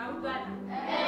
Raudhani.